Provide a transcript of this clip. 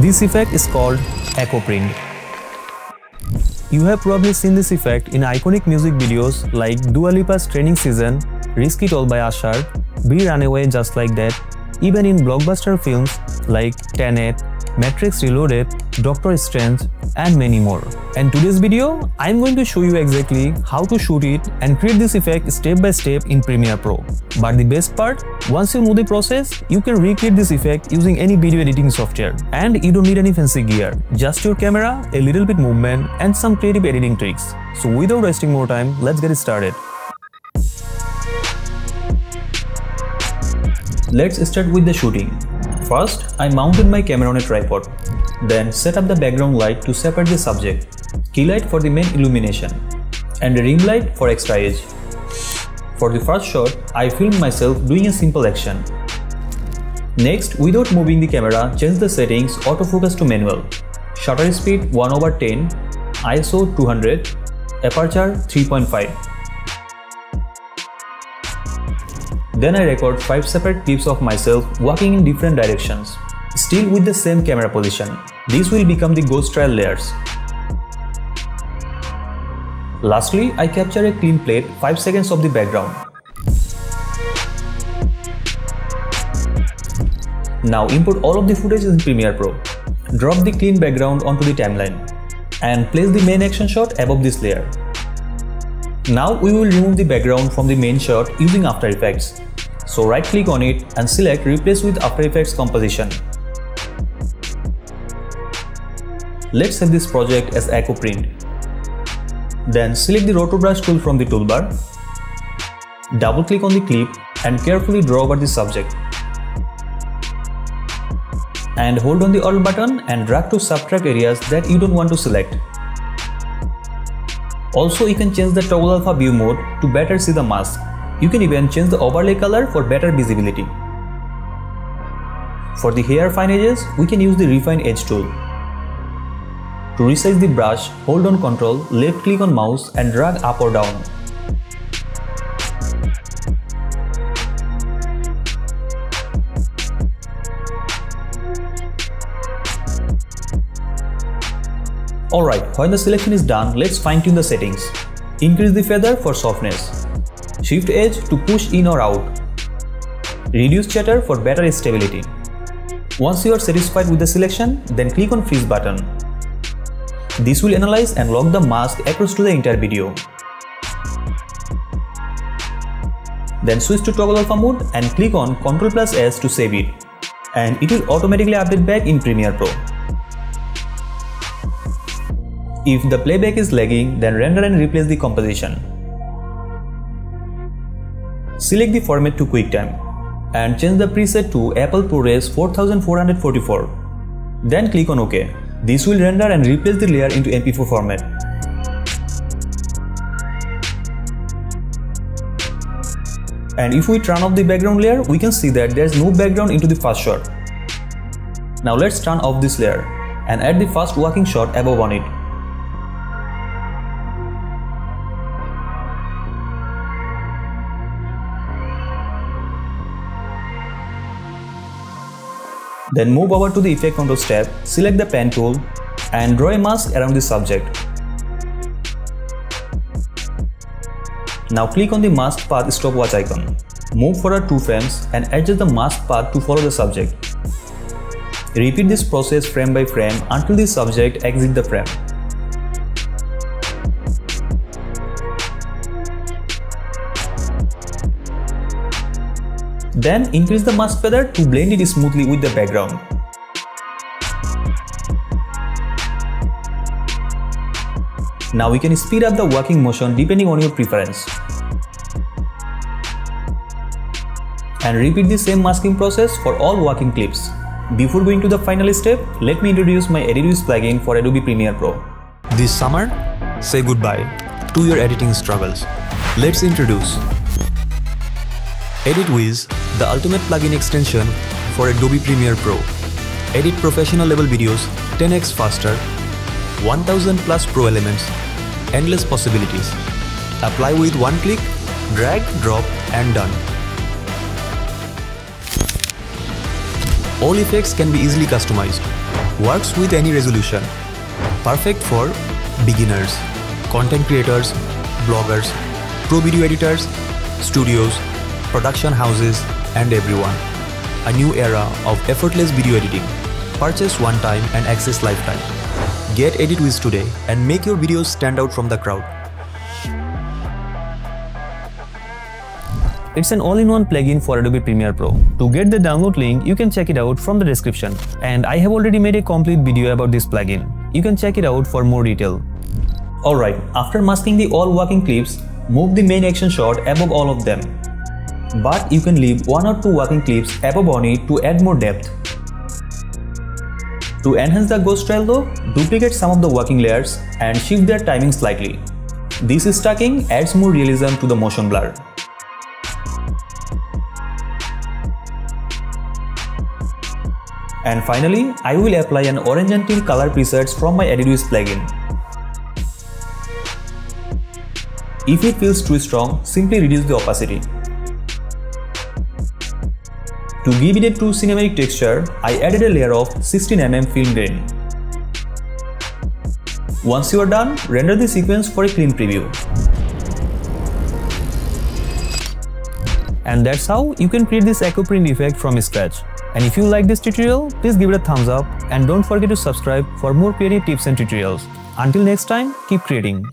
This effect is called echo print. You have probably seen this effect in iconic music videos like Dua Lipa's Training Season, Risk It All by Usher, Be Runaway Just Like That, even in blockbuster films like Tenet, Matrix Reloaded, Doctor Strange, and many more. And today's video, I'm going to show you exactly how to shoot it and create this effect step by step in Premiere Pro. But the best part, once you know the process, you can recreate this effect using any video editing software. And you don't need any fancy gear, just your camera, a little bit movement, and some creative editing tricks. So without wasting more time, let's get started. Let's start with the shooting. First, I mounted my camera on a tripod. Then set up the background light to separate the subject, key light for the main illumination, and a ring light for extra edge. For the first shot, I filmed myself doing a simple action. Next, without moving the camera, change the settings autofocus to manual, shutter speed 1 over 10, ISO 200, aperture 3.5. Then I record 5 separate clips of myself walking in different directions, still with the same camera position. These will become the ghost trail layers. Lastly, I capture a clean plate 5 seconds of the background. Now import all of the footage in Premiere Pro. Drop the clean background onto the timeline and place the main action shot above this layer. Now we will remove the background from the main shot using After Effects. So right click on it and select replace with After Effects composition. Let's save this project as Echo Print. Then select the Roto Brush tool from the toolbar. Double click on the clip and carefully draw over the subject. And hold on the Alt button and drag to subtract areas that you don't want to select. Also, you can change the toggle alpha view mode to better see the mask. You can even change the overlay color for better visibility. For the hair fine edges, we can use the Refine Edge tool. To resize the brush, hold on Ctrl, left click on mouse and drag up or down. Alright, when the selection is done, let's fine tune the settings. Increase the feather for softness. Shift edge to push in or out. Reduce chatter for better stability. Once you are satisfied with the selection, then click on freeze button. This will analyze and lock the mask across to the entire video. Then switch to toggle alpha mode and click on Ctrl plus S to save it. And it will automatically update back in Premiere Pro. If the playback is lagging, then render and replace the composition. Select the format to QuickTime and change the preset to Apple ProRes 4444. Then click on OK. This will render and replace the layer into MP4 format. And if we turn off the background layer, we can see that there is no background into the first shot. Now let's turn off this layer and add the first walking shot above on it. Then move over to the Effect Controls tab, select the Pen tool and draw a mask around the subject. Now click on the mask path stopwatch icon. Move forward 2 frames and adjust the mask path to follow the subject. Repeat this process frame by frame until the subject exits the frame. Then increase the mask feather to blend it smoothly with the background. Now we can speed up the working motion depending on your preference. And repeat the same masking process for all working clips. Before going to the final step, let me introduce my EditWiz plugin for Adobe Premiere Pro. This summer, say goodbye to your editing struggles. Let's introduce EditWiz the ultimate plugin extension for Adobe Premiere Pro. Edit professional level videos 10x faster, 1000 plus pro elements, endless possibilities. Apply with one click, drag, drop and done. All effects can be easily customized. Works with any resolution. Perfect for beginners, content creators, bloggers, pro video editors, studios, production houses, and everyone. A new era of effortless video editing. Purchase one time and access lifetime. Get EditWiz today and make your videos stand out from the crowd. It's an all-in-one plugin for Adobe Premiere Pro. To get the download link, you can check it out from the description. And I have already made a complete video about this plugin. You can check it out for more detail. Alright, after masking the all walking clips, move the main action shot above all of them. But you can leave one or two working clips above on it to add more depth. To enhance the ghost trail though, duplicate some of the working layers and shift their timing slightly. This stacking adds more realism to the motion blur. And finally, I will apply an orange and teal color presets from my EditWiz plugin. If it feels too strong, simply reduce the opacity. To give it a true cinematic texture, I added a layer of 16mm film grain. Once you are done, render the sequence for a clean preview. And that's how you can create this echo print effect from scratch. And if you like this tutorial, please give it a thumbs up and don't forget to subscribe for more creative tips and tutorials. Until next time, keep creating.